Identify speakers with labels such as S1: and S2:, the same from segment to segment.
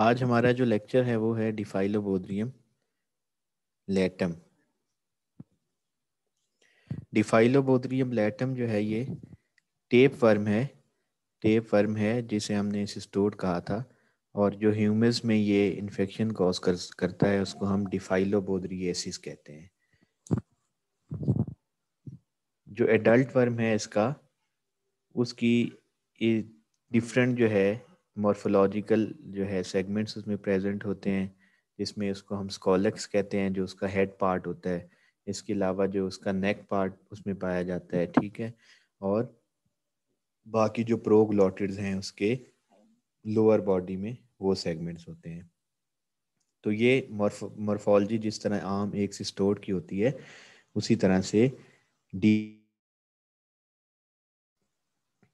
S1: आज हमारा जो लेक्चर है वो है डिफाइलोबोद्रियम लेटम डिफाइलोबोद्रियम लेटम जो है ये टेप वर्म है टेप वर्म है जिसे हमने सिस्टोड कहा था और जो ह्यूमस में ये इन्फेक्शन कॉज कर, करता है उसको हम डिफाइलोबोद्रियसिस कहते हैं। जो एडल्ट वर्म है इसका उसकी डिफरेंट जो है मॉर्फोलॉजिकल जो है सेगमेंट्स उसमें प्रेजेंट होते हैं, जिसमें उसको हम स्कॉलक्स कहते हैं, जो उसका हेड पार्ट होता है। इसके अलावा जो उसका नेक पार्ट उसमें पाया जाता है, ठीक है? और बाकी जो प्रोग्लॉटिड्स हैं, उसके लोअर बॉडी में वो सेगमेंट्स होते हैं। तो ये मॉर्फोलॉजी जिस तरह आम एक सिस्टोड की होती है, उसी तरह से डी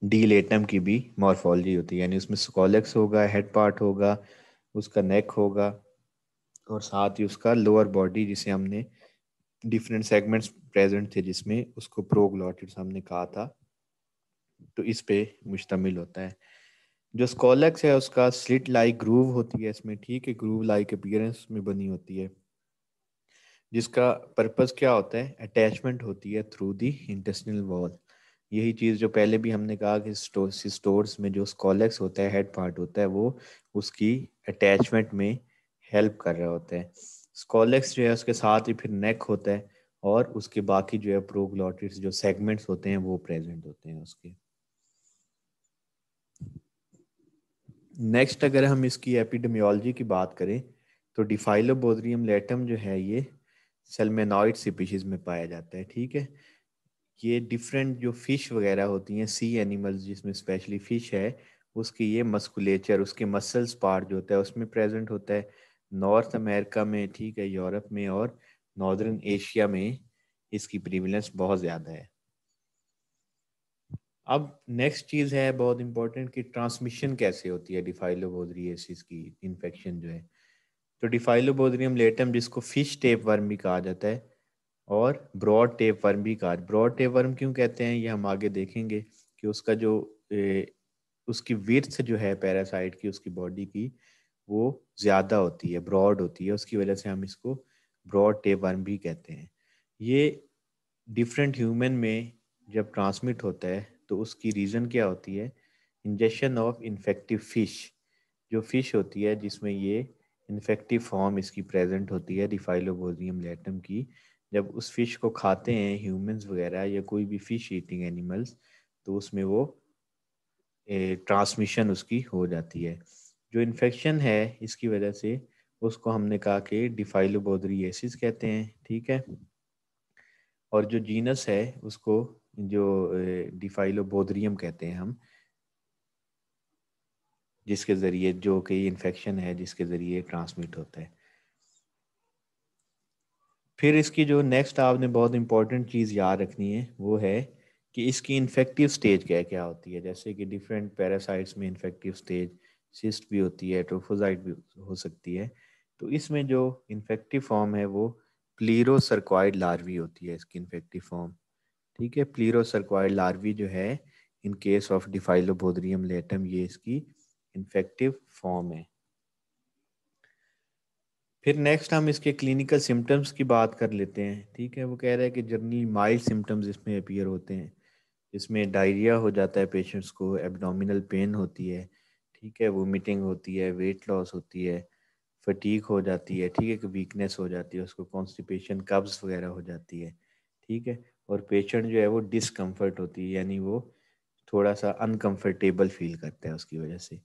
S1: डी लेटम की भी मॉर्फोलॉजी होती है। यानी उसमें स्कॉलेक्स होगा हेड पार्ट होगा, उसका नेक होगा और साथ ही उसका लोअर बॉडी जिसे हमने डिफरेंट सेगमेंट्स प्रेजेंट थे जिसमें उसको प्रोग्लॉटिड्स हमने कहा था तो इस पे मुश्तमिल होता है। जो स्कॉलेक्स है उसका स्लिट लाइक ग्रूव होती है इसमें, ठीक है? ग्रूव लाइक अपीयरेंस में बनी होती है। जिसका पर्पस क्या होता है? अटैचमेंट होती है थ्रू दी इंटेस्टिनल वॉल यही चीज़ जो पहले भी हमने कहा कि स्टोर्स में जो स्कॉलेक्स होता है, हेड पार्ट होता है, वो उसकी अटैचमेंट में हेल्प कर रहा होता है। स्कॉलेक्स जो है, उसके साथ ही फिर नेक होता है और उसके बाकी जो है प्रोग्लॉटिड्स जो सेगमेंट्स होते हैं, वो प्रेजेंट होते हैं उसके। नेक्स्ट अगर हम इसकी एपिडेमियोलॉजी की बात करें तो डिफाइलोबोद्रियम लेटम जो है, ये सेलमेनॉइड स्पीशीज में पाया जाता है, ठीक है? ये डिफरेंट जो फ़िश वगैरह होती हैं सी एनिमल्स जिसमें स्पेशली फ़िश है, उसकी ये मस्कुलेचर उसके मसल्स पार्ट जो होता है, उसमें प्रेजेंट होता है नॉर्थ अमेरिका में, ठीक है यूरोप में और नॉर्दर्न एशिया में इसकी प्रीविलेंस बहुत ज़्यादा है। अब नेक्स्ट चीज़ है, बहुत इंपॉर्टेंट कि ट्रांसमिशन कैसे होती है डिफाइलोबोद्रियसिस की इन्फेक्शन जो है। तो डिफाइलोबोद्रियम लेटम जिसको फ़िश टेप वर्म भी कहा जाता है और ब्रॉड टेप वर्म भी कहा। ब्रॉड टेप वर्म क्यों कहते हैं ये हम आगे देखेंगे कि उसका जो ए, उसकी विर्थ जो है पैरासाइट की उसकी बॉडी की वो ज़्यादा होती है ब्रॉड होती है। उसकी वजह से हम इसको ब्रॉड टेप वर्म भी कहते हैं। ये डिफरेंट ह्यूमन में जब ट्रांसमिट होता है तो उसकी रीज़न क्या होती है? इंजेक्शन ऑफ़ इन्फेक्टिव फ़िश जो फ़िश होती है जिसमें ये इन्फेक्टिव फॉर्म इसकी प्रेजेंट होती है डिफाइलोबोजियम लेटम की जब उस फ़िश को खाते हैं ह्यूमंस वगैरह या कोई भी फ़िश ईटिंग एनिमल्स तो उसमें वो ट्रांसमिशन उसकी हो जाती है। जो इन्फेक्शन है, इसकी वजह से उसको हमने कहा कि डिफाइलोबोद्रियसिस कहते हैं, ठीक है? और जो जीनस है, उसको जो डिफाइलोबोद्रियम कहते हैं हम, जिसके ज़रिए जो कि इन्फेक्शन है, जिसके ज़रिए ट्रांसमिट होता है। फिर इसकी जो नेक्स्ट आपने बहुत इंपॉर्टेंट चीज़ याद रखनी है, वो है कि इसकी इन्फेक्टिव स्टेज क्या क्या होती है? जैसे कि डिफरेंट पैरासाइट्स में इन्फेक्टिव स्टेज सिस्ट भी होती है ट्रोफोजाइट भी हो सकती है। तो इसमें जो इन्फेक्टिव फॉर्म है, वो प्लीरोसर्कॉइड लार्वी होती है इसकी इन्फेक्टिव फॉर्म ठीक है? प्लीरोसर्कॉइड लार्वी जो है in case of Diphyllobothrium latum ये इसकी इन्फेक्टिव फॉर्म है। फिर नेक्स्ट हम इसके क्लिनिकल सिम्टम्स की बात कर लेते हैं, ठीक है? वो कह रहे हैं कि जर्नली माइल्ड सिम्टम्स इसमें अपीयर होते हैं। इसमें डायरिया हो जाता है पेशेंट्स को एबडोमिनल पेन होती है, ठीक है? वोमिटिंग होती है वेट लॉस होती है फटीक हो जाती है, ठीक है? कि वीकनेस हो जाती है, उसको कॉन्स्टिपेशन कब्ज वगैरह हो जाती है, ठीक है? और पेशेंट जो है वो डिसकम्फर्ट होती है, यानी वो थोड़ा सा अनकम्फर्टेबल फील करता है उसकी वजह से।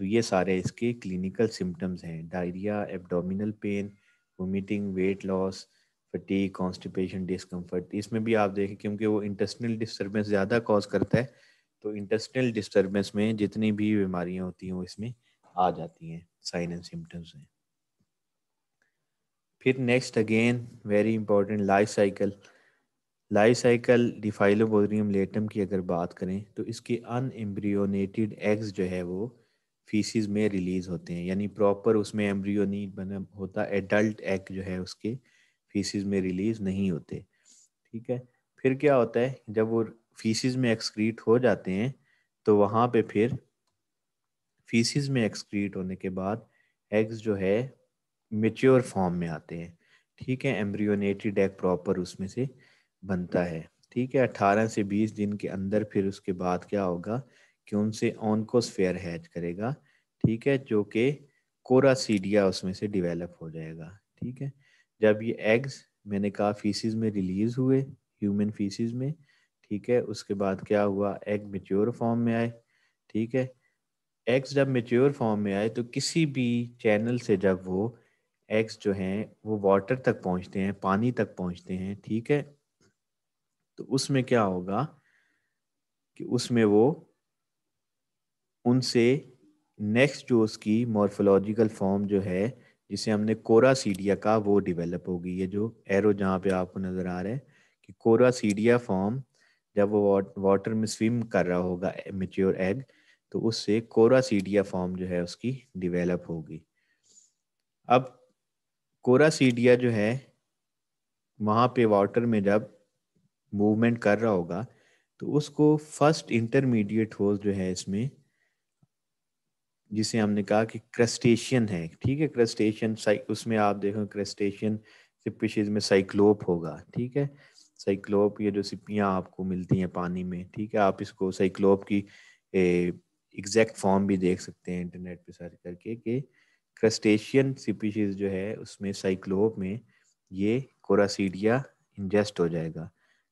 S1: तो ये सारे इसके क्लिनिकल सिम्टम्स हैं। Diarrhoea abdominal pain vomiting weight loss fatigue constipation discomfort इसमें भी आप देखें, क्योंकि वो इंटेस्टिनल डिस्टर्बेंस ज़्यादा कॉज करता है तो इंटेस्टिनल डिस्टर्बेंस में जितनी भी बीमारियाँ होती हैं, वो इसमें आ जाती हैं। साइन एंड सिम्टम्स में फिर next again very important life cycle life cycle Diphyllobothrium latum की अगर बात करें तो इसके अनएम्ब्रियोनेटेड एग्स जो है वो फीसिस में रिलीज़ होते हैं, यानी प्रॉपर उसमें एम्ब्रियो नहीं बना होता एडल्ट एग जो है उसके फीसिस में रिलीज़ नहीं होते, ठीक है? फिर क्या होता है, जब वो फीसिस में एक्सक्रीट हो जाते हैं तो वहाँ पे फिर फीसिस में एक्सक्रीट होने के बाद एग्स जो है मेच्योर फॉर्म में आते हैं, ठीक है? एम्ब्रियोनेटेड एग प्रॉपर उसमें से बनता है, ठीक है? 18 से 20 दिन के अंदर फिर उसके बाद क्या होगा उनसे ऑनकोस्फेयर हैच करेगा, ठीक है, जो कि कोरासीडिया उसमें से डिवेलप हो जाएगा, ठीक है। जब ये एग्स मैंने कहा फीसिस में रिलीज़ हुए ह्यूमन फीसिस में, ठीक है, उसके बाद क्या हुआ एग मेच्योर फॉर्म में आए, ठीक है। एग्स जब मेच्योर फॉर्म में आए तो किसी भी चैनल से जब वो एग्स जो हैं, वो वाटर तक पहुँचते हैं, पानी तक पहुँचते हैं, ठीक है तो उसमें क्या होगा कि उसमें वो उनसे नेक्स्ट जो उसकी मॉर्फोलॉजिकल फॉर्म जो है, जिसे हमने कोरासीडिया का वो डेवलप होगी ये जो एरो जहाँ पे आपको नज़र आ रहा है, कि कोरासीडिया फॉर्म जब वो वाटर में स्विम कर रहा होगा मेच्योर एग तो उससे कोरासीडिया फॉर्म जो है उसकी डिवेलप होगी अब कोरासीडिया जो है, वहाँ पे वाटर में जब मूवमेंट कर रहा होगा तो उसको फ़र्स्ट इंटरमीडिएट होज जो है इसमें जिसे हमने कहा कि क्रस्टेशियन है, ठीक है? क्रस्टेशियन उसमें आप देखो, क्रस्टेशियन स्पीशीज में साइक्लोप होगा, ठीक है? साइक्लोप ये जो सिपियाँ आपको मिलती हैं पानी में, ठीक है? आप इसको साइक्लोप की एग्जैक्ट फॉर्म भी देख सकते हैं इंटरनेट पे सर्च करके कि क्रस्टेशियन स्पीशीज जो है, उसमें साइक्लोप में ये कोरासीडिया इंजेस्ट हो जाएगा।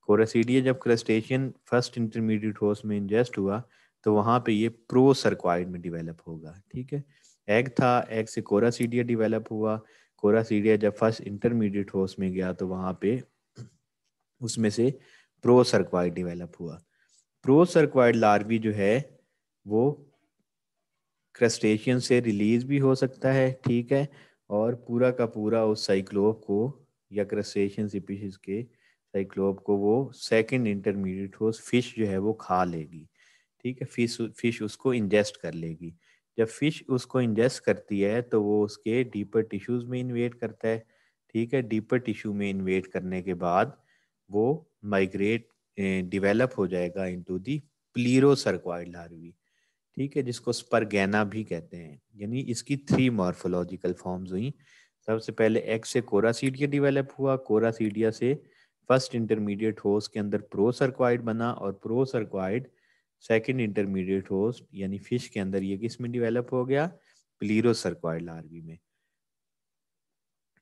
S1: कोरासीडिया जब क्रस्टेशियन फ़र्स्ट इंटरमीडिएट होस्ट में इंजेस्ट हुआ तो वहाँ पे ये प्रो सर्कवाइड में डिवेलप होगा, ठीक है? एग था एग से कोरासीडिया डिवेलप हुआ। कोरासीडिया जब फ़र्स्ट इंटरमीडिएट होस्ट में गया तो वहाँ पे उसमें से प्रो सर्कवाइड डिवेलप हुआ। प्रो सर्कवाइड लार्वी जो है, वो क्रस्टेशियन से रिलीज़ भी हो सकता है, ठीक है? और पूरा का पूरा उस साइक्लोप को या क्रस्टेशियन स्पीशीज के साइक्लोप को वो सेकंड इंटरमीडिएट हो फ़िश जो है वो खा लेगी। ठीक है फ़िश फ़िश उसको इंजेस्ट कर लेगी। जब फ़िश उसको इंजेस्ट करती है तो वो उसके डीपर टिश्यूज में इन्वेट करता है, ठीक है? डीपर टिश्यू में इन्वेट करने के बाद वो माइग्रेट डिवेलप हो जाएगा इनटू दी प्लीरो सर्कवाइड लार्वी ठीक है? जिसको स्परगैना भी कहते हैं। यानी इसकी थ्री मॉर्फोलॉजिकल फॉर्म्स हुई। सबसे पहले एक्स से कोरासीडिया डिवेलप हुआ। कोरासीडिया से फ़र्स्ट इंटरमीडिएट होस्ट के अंदर प्रो सर्कवाइड बना और procercoid second intermediate host यानी फ़िश के अंदर ये किसमें डिवेलप हो गया? प्लीरो सर्कवाइड लार्वी में।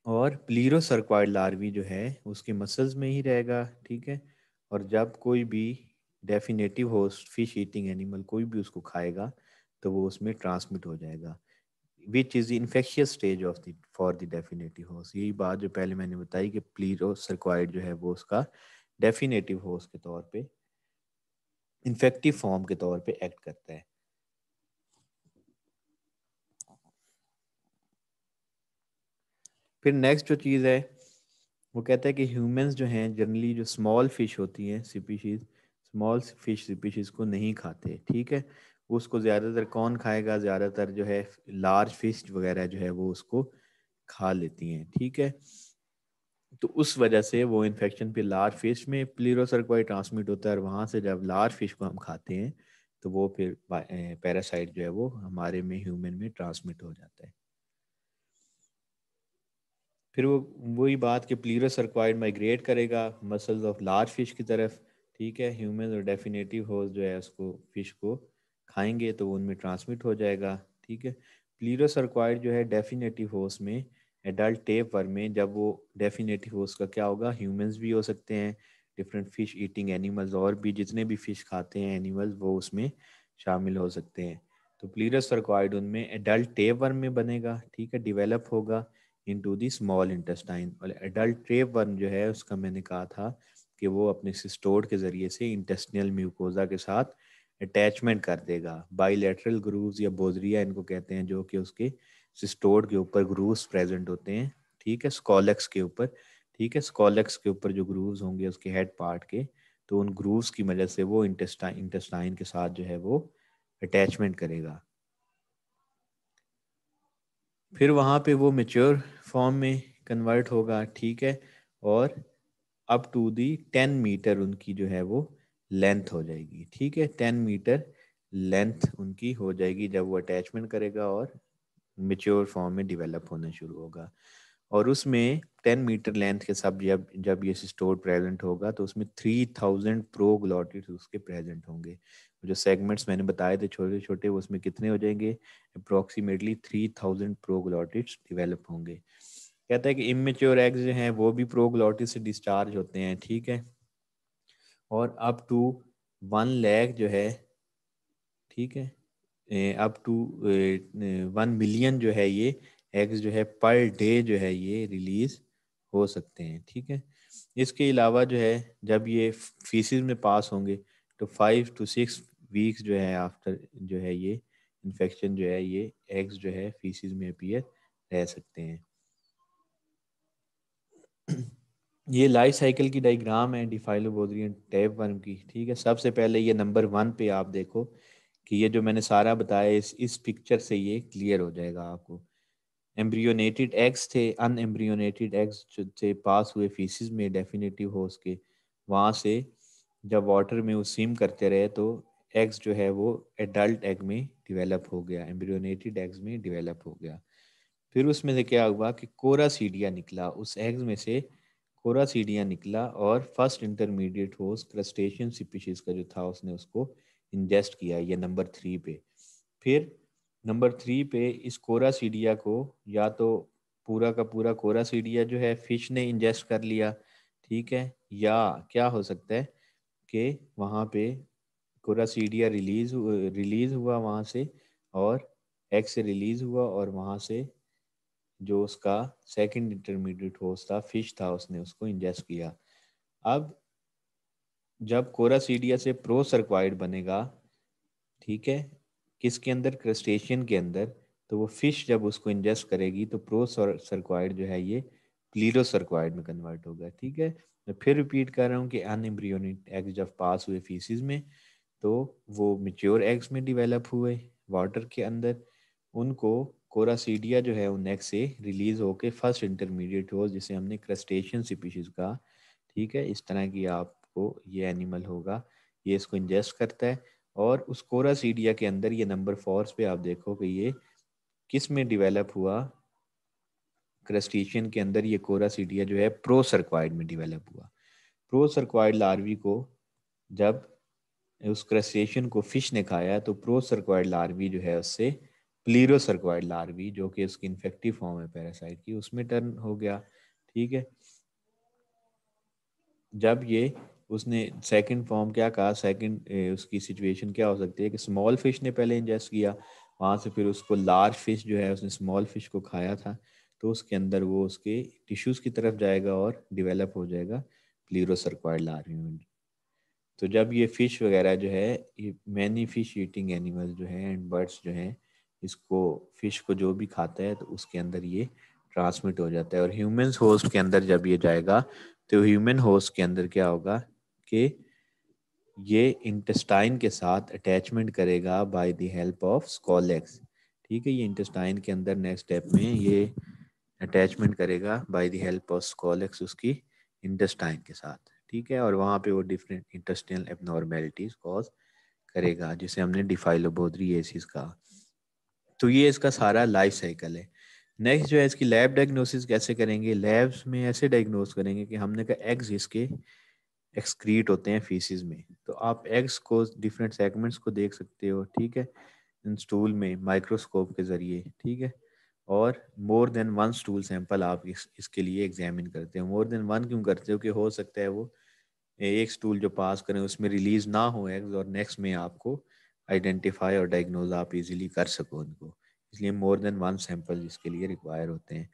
S1: और प्लीरो सर्कवाइड लार्वी जो है, उसके मसल्स में ही रहेगा, ठीक है? और जब कोई भी definitive host fish eating animal कोई भी उसको खाएगा तो वो उसमें ट्रांसमिट हो जाएगा। Which is infectious stage of the for the definitive host यही बात जो पहले मैंने बताई कि प्लीरो सर्कवाइड जो है वो उसका डेफिनेटिव होस्ट के तौर पे इन्फेक्टिव फॉर्म के तौर पे एक्ट करता है। फिर नेक्स्ट जो चीज़ है, वो कहता है कि ह्यूमंस जो हैं, जनरली जो स्मॉल फ़िश होती हैं, स्पीशीज, स्मॉल फ़िश स्पीशीज को नहीं खाते, ठीक है? उसको ज़्यादातर कौन खाएगा? ज़्यादातर जो है, लार्ज फ़िश वगैरह जो है, वो उसको खा लेती हैं, ठीक है? तो उस वजह से वो इन्फेक्शन फिर लार्ज फ़िश में प्लीरोसर्कवाई ट्रांसमिट होता है और वहाँ से जब लार्ज फ़िश को हम खाते हैं तो वो फिर पैरासाइट जो है वो हमारे में ह्यूमन में ट्रांसमिट हो जाता है। फिर वो, वही बात कि प्लीरोसर्कवाइड माइग्रेट करेगा मसल्स ऑफ़ लार्ज फ़िश की तरफ़, ठीक है ह्यूमन और डेफिनेटिव होस्ट जो है उसको फ़िश को खाएँगे तो उनमें ट्रांसमिट हो जाएगा, ठीक है। प्लीरोसर्कवाइड जो है डेफिनेटिव होस्ट में एडल्ट टेप वर्म में जब वो डेफिनेटली होस्ट का क्या होगा ह्यूमंस भी हो सकते हैं डिफरेंट फ़िश ईटिंग एनिमल्स और भी जितने भी फ़िश खाते हैं एनिमल्स वो उसमें शामिल हो सकते हैं। तो प्लीरस सर्कवाइड उनमें एडल्ट टेप वर्म में बनेगा, ठीक है डिवेलप होगा इनटू दी स्मॉल इंटेस्टाइन और एडल्ट टेप वर्म जो है, उसका मैंने कहा था कि वो अपने सिस्टोड के ज़रिए से इंटेस्टिनल म्यूकोजा के साथ अटैचमेंट कर देगा। बाईलेटरल ग्रूव्स या बोजरिया इनको कहते हैं, जो कि उसके सिस्टोड के ऊपर ग्रूव्स प्रेजेंट होते हैं, ठीक है? स्कॉलेक्स के ऊपर, ठीक है? स्कॉलेक्स के ऊपर जो ग्रूव्स होंगे उसके हेड पार्ट के तो उन ग्रूव्स की वजह से वो इंटेस्टाइन इंटेस्टाइन के साथ जो है वो अटैचमेंट करेगा। फिर वहाँ पे वो मेच्योर फॉर्म में कन्वर्ट होगा, ठीक है? और up to the ten metre उनकी जो है वो लेंथ हो जाएगी, ठीक है? टेन मीटर लेंथ उनकी हो जाएगी जब वो अटैचमेंट करेगा और मेच्योर फॉर्म में डेवलप होना शुरू होगा। और उसमें टेन मीटर लेंथ के सब जब जब ये स्टोर प्रेजेंट होगा तो उसमें थ्री थाउज़ेंड प्रो प्रोग्लॉटिड्स उसके प्रेजेंट होंगे। जो सेगमेंट्स मैंने बताए थे छोटे छोटे उसमें कितने हो जाएँगे? Approximately three thousand pro proglottids develop होंगे। कहता है कि इमेच्योर एग्स जो हैं, वो भी प्रोग्लॉटिस से डिस्चार्ज होते हैं, ठीक है? और अप टू वन लैख जो है, ठीक है? अप टू वन मिलियन जो है ये एग्स जो है पर डे जो है ये रिलीज़ हो सकते हैं, ठीक है? इसके अलावा जो है, जब ये फीसिस में पास होंगे तो फाइव टू सिक्स वीक्स जो है आफ्टर जो है ये इन्फेक्शन जो है ये एग्स जो है फीसिस में अपीयर रह सकते हैं। ये लाइफ साइकिल की डायग्राम है डिफाइलोबोद्रियन टैप वर्म की, ठीक है? सबसे पहले ये नंबर वन पे आप देखो कि ये जो मैंने सारा बताया, इस इस पिक्चर से ये क्लियर हो जाएगा आपको। एम्ब्रियोनेटेड एग्स थे अन एम्ब्रियोनेटेड एग्स थे पास हुए फीसिस में डेफिनेटिव हो उसके। वहाँ से जब वाटर में वो स्विम करते रहे तो एग्स जो है वो एडल्ट एग में डिवेलप हो गया एम्ब्रियोनेटेड एग्स में डिवेलप हो गया। फिर उसमें से क्या हुआ कि कोरा सीडिया निकला, उस एग्स में से कोरा सीडिया निकला और first intermediate host crustacean species का जो था, उसने उसको इंजेस्ट किया ये नंबर थ्री पे। फिर नंबर थ्री पे इस कोरा सीडिया को या तो पूरा का पूरा कोरा सीडिया जो है फ़िश ने इंजेस्ट कर लिया, ठीक है? या क्या हो सकता है कि वहाँ पे कोरा सीडिया रिलीज़ रिलीज़ हुआ वहाँ से और एक्स रिलीज़ हुआ और वहाँ से जो उसका सेकंड इंटरमीडिएट होस्ट था फ़िश था, उसने उसको इंजेस्ट किया। अब जब कोरासीडिया से प्रो सर्कवाइड बनेगा, ठीक है, किसके अंदर? क्रस्टेशियन के अंदर। तो वो फ़िश जब उसको इंजेस्ट करेगी तो प्रो सर्कवाइड जो है ये प्लीरो सर्कवाइड में कन्वर्ट होगा, ठीक है? मैं फिर रिपीट कर रहा हूँ कि अनएम्ब्रियोनिक एग्स जब पास हुए फीसिस में तो वो मेच्योर एग्स में डिवेलप हुए वाटर के अंदर, उनको कोरासीडिया जो है उन नेक से रिलीज़ होके फ़र्स्ट इंटरमीडिएट हो जिसे हमने क्रस्टेशियन स्पीशीज का ठीक है? इस तरह की आपको ये एनिमल होगा, ये इसको इंजेस्ट करता है और उस कोरासीडिया के अंदर ये नंबर फोर्स पे आप देखो कि ये किसमें डिवेलप हुआ, क्रस्टेशियन के अंदर ये कोरासीडिया जो है प्रो सर्कवाइड में डिवेलप हुआ। प्रो सर्कवाइड लार्वी को जब उस क्रस्टेशियन को फ़िश ने खाया तो प्रो सर्कवाइड लार्वी जो है उससे प्लीरो प्लीरोसर्कवाइड लार्वी जो कि उसकी इन्फेक्टिव फॉर्म है पैरासाइट की, उसमें टर्न हो गया। ठीक है? जब ये उसने सेकंड फॉर्म क्या कहा? सेकंड उसकी सिचुएशन क्या हो सकती है कि स्मॉल फ़िश ने पहले इंजेस्ट किया, वहाँ से फिर उसको लार्ज फ़िश जो है, उसने स्मॉल फ़िश को खाया था तो उसके अंदर वो उसके टिश्यूज़ की तरफ़ जाएगा और डिवेलप हो जाएगा प्लीरोसर्कवाइड लार्वी तो जब ये फ़िश वगैरह जो है, ये मैनी फ़िश ईटिंग एनिमल्स जो है एंड बर्ड्स जो हैं, इसको फ़िश को जो भी खाता है तो उसके अंदर ये ट्रांसमिट हो जाता है। और ह्यूमन होस्ट के अंदर जब ये जाएगा तो ह्यूमन होस्ट के अंदर क्या होगा? कि ये इंटेस्टाइन के साथ अटैचमेंट करेगा by the help of scolex ठीक है, ये इंटेस्टाइन के अंदर नेक्स्ट स्टेप में ये अटैचमेंट करेगा by the help of scolex उसकी इंटेस्टाइन के साथ. ठीक है, और वहाँ पे वो डिफरेंट इंटेस्टिनल एबनॉर्मेलिटीज कॉज करेगा, जिसे हमने डिफाइलोबोद्री एसिस कहा. तो ये इसका सारा लाइफ साइकिल है. नेक्स्ट जो है, इसकी लैब डायग्नोसिस कैसे करेंगे? लैब्स में ऐसे डायग्नोस करेंगे कि हमने कहा एग्स इसके एक्सक्रीट होते हैं फीसिस में। तो आप एग्स को डिफरेंट सेगमेंट्स को देख सकते हो ठीक है? इन स्टूल में माइक्रोस्कोप के ज़रिए ठीक है? और more than one stool sample आप इस, इसके लिए एग्जामिन करते हो। मोर देन वन क्यों करते हो कि हो सकता है वो एक स्टूल जो पास करें उसमें रिलीज़ ना हो एग्स और नेक्स्ट में आपको आइडेंटिफाई और डायग्नोज आप इजीली कर सको उनको। इसलिए मोर देन वन सैंपल इसके लिए रिक्वायर होते हैं।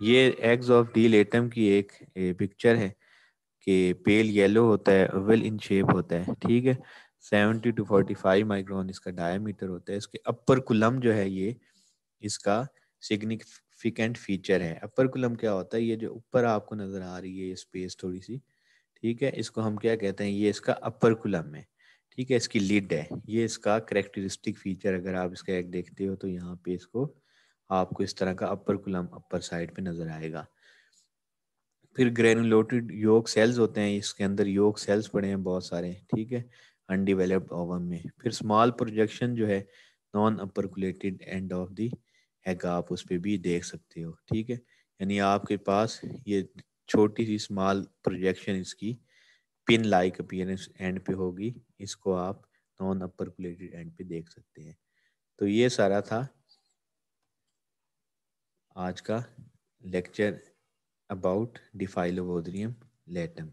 S1: ये एग्स ऑफ़ डी लेटम की एक पिक्चर है। कि पेल येलो होता है वेल इन शेप होता है, ठीक है? Seventy two forty five micron इसका डायमीटर होता है, इसके अपर कुलम जो है ये, इसका सिग्निफिकेंट फीचर है। अपर कुलम क्या होता है? ये जो ऊपर आपको नज़र आ रही है स्पेस थोड़ी सी, ठीक है? इसको हम क्या कहते हैं? ये इसका अपर कुलम है, ठीक है? इसकी लिड है। ये इसका करेक्टरिस्टिक फीचर अगर आप इसका एक देखते हो तो यहाँ पे इसको आपको इस तरह का अपर कुलम अपर साइड पे नज़र आएगा। फिर ग्रेनुलोटेड योग सेल्स होते हैं, इसके अंदर योग सेल्स पड़े हैं बहुत सारे, ठीक है? अनडिवेलप्ड ओवम में। फिर स्मॉल प्रोजेक्शन जो है non operculated end of the egg आप उस पर भी देख सकते हो, ठीक है? यानी आपके पास ये छोटी सी स्मॉल प्रोजेक्शन इसकी पिन लाइक अपीयरेंस एंड पे होगी, इसको आप नॉन अपरकुलेटेड एंड पे देख सकते हैं। तो ये सारा था आज का लेक्चर अबाउट डिफाइलोबोद्रियम लेटम